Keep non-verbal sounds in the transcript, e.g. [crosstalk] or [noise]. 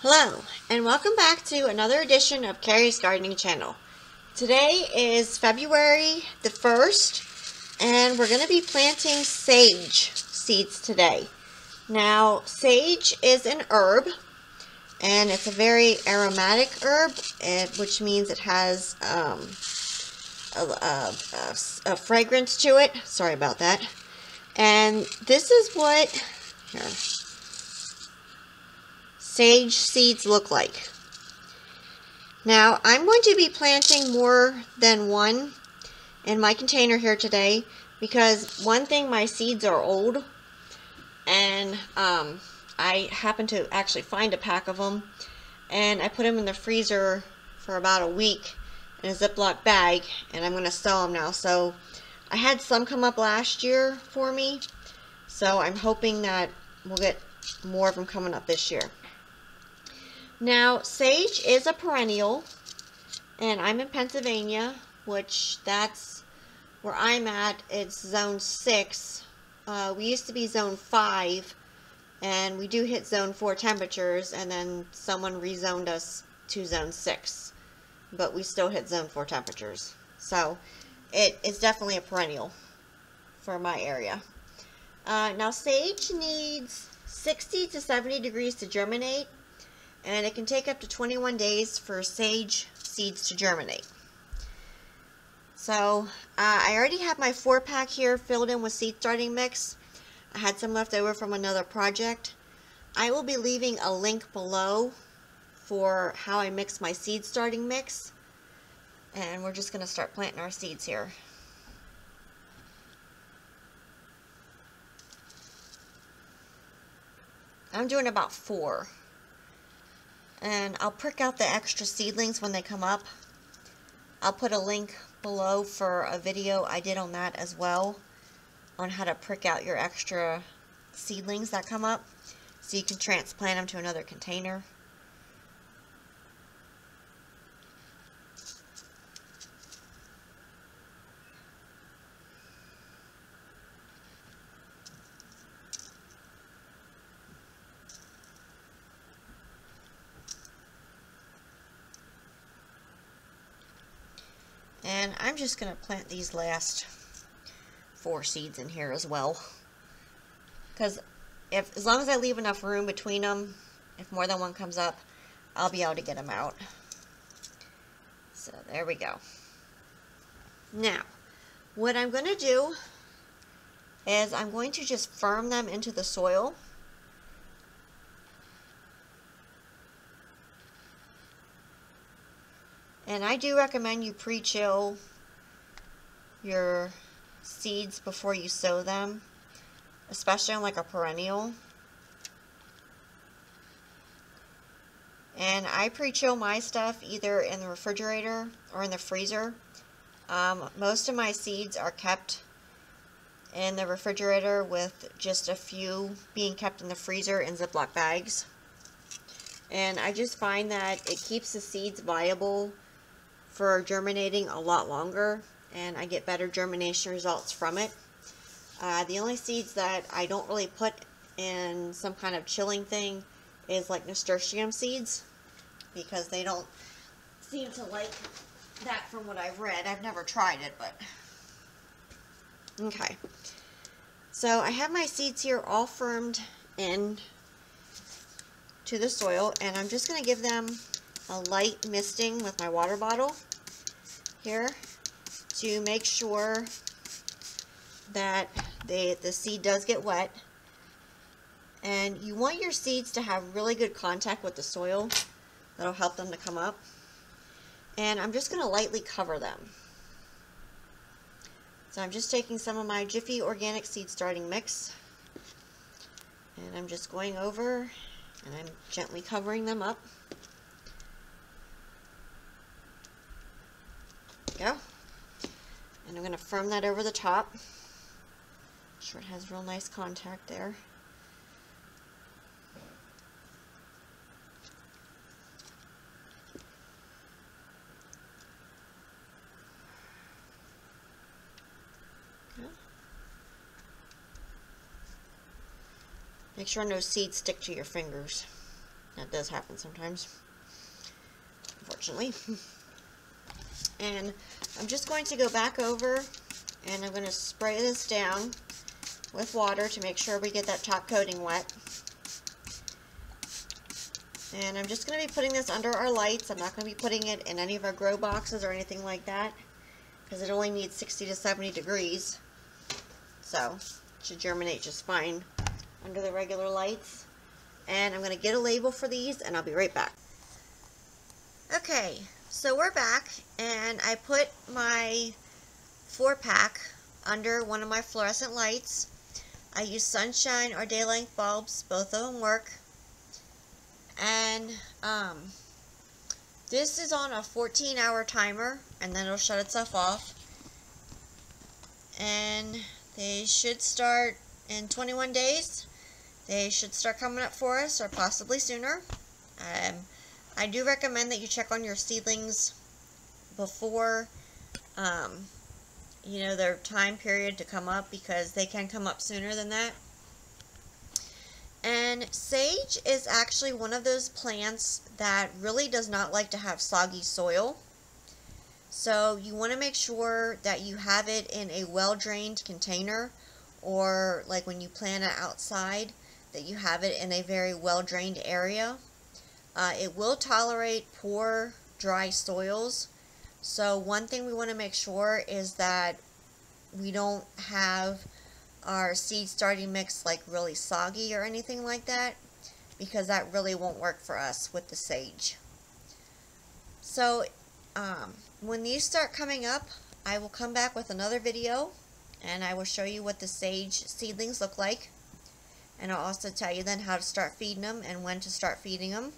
Hello, and welcome back to another edition of Carrie's Gardening Channel. Today is February the 1st, and we're going to be planting sage seeds today. Now, sage is an herb, and it's a very aromatic herb, which means it has um, a, a, a, a fragrance to it. Sorry about that. And this is what, here, sage seeds look like. Now, I'm going to be planting more than one in my container here today because one thing, my seeds are old and um, I happened to actually find a pack of them and I put them in the freezer for about a week in a Ziploc bag and I'm going to sell them now. So I had some come up last year for me so I'm hoping that we'll get more of them coming up this year. Now, sage is a perennial, and I'm in Pennsylvania, which that's where I'm at. It's zone 6. Uh, we used to be zone 5, and we do hit zone 4 temperatures, and then someone rezoned us to zone 6. But we still hit zone 4 temperatures. So, it is definitely a perennial for my area. Uh, now, sage needs 60 to 70 degrees to germinate and it can take up to 21 days for sage seeds to germinate. So uh, I already have my four pack here filled in with seed starting mix. I had some left over from another project. I will be leaving a link below for how I mix my seed starting mix. And we're just going to start planting our seeds here. I'm doing about four. And I'll prick out the extra seedlings when they come up. I'll put a link below for a video I did on that as well. On how to prick out your extra seedlings that come up. So you can transplant them to another container. And I'm just going to plant these last four seeds in here as well. Because if as long as I leave enough room between them, if more than one comes up, I'll be able to get them out. So there we go. Now, what I'm going to do is I'm going to just firm them into the soil. And I do recommend you pre-chill your seeds before you sow them, especially on like a perennial. And I pre-chill my stuff either in the refrigerator or in the freezer. Um, most of my seeds are kept in the refrigerator with just a few being kept in the freezer in Ziploc bags. And I just find that it keeps the seeds viable for germinating a lot longer and I get better germination results from it. Uh, the only seeds that I don't really put in some kind of chilling thing is like nasturtium seeds because they don't seem to like that from what I've read. I've never tried it, but okay. So I have my seeds here all firmed in to the soil and I'm just going to give them a light misting with my water bottle here to make sure that they, the seed does get wet. And you want your seeds to have really good contact with the soil. That'll help them to come up. And I'm just going to lightly cover them. So I'm just taking some of my Jiffy Organic Seed Starting Mix. And I'm just going over and I'm gently covering them up. go. And I'm going to firm that over the top. Make sure it has real nice contact there. Make sure no seeds stick to your fingers. That does happen sometimes, unfortunately. [laughs] and I'm just going to go back over and I'm going to spray this down with water to make sure we get that top coating wet. And I'm just going to be putting this under our lights. I'm not going to be putting it in any of our grow boxes or anything like that because it only needs 60 to 70 degrees. So, it should germinate just fine under the regular lights. And I'm going to get a label for these and I'll be right back. Okay, so we're back and I put my four pack under one of my fluorescent lights. I use sunshine or day length bulbs, both of them work. And um, this is on a 14 hour timer and then it'll shut itself off. And they should start in 21 days. They should start coming up for us or possibly sooner. Um, I do recommend that you check on your seedlings before um, you know their time period to come up because they can come up sooner than that. And sage is actually one of those plants that really does not like to have soggy soil. So you want to make sure that you have it in a well-drained container or like when you plant it outside that you have it in a very well-drained area. Uh, it will tolerate poor dry soils. So one thing we want to make sure is that we don't have our seed starting mix like really soggy or anything like that because that really won't work for us with the sage. So um, when these start coming up, I will come back with another video and I will show you what the sage seedlings look like. And I'll also tell you then how to start feeding them and when to start feeding them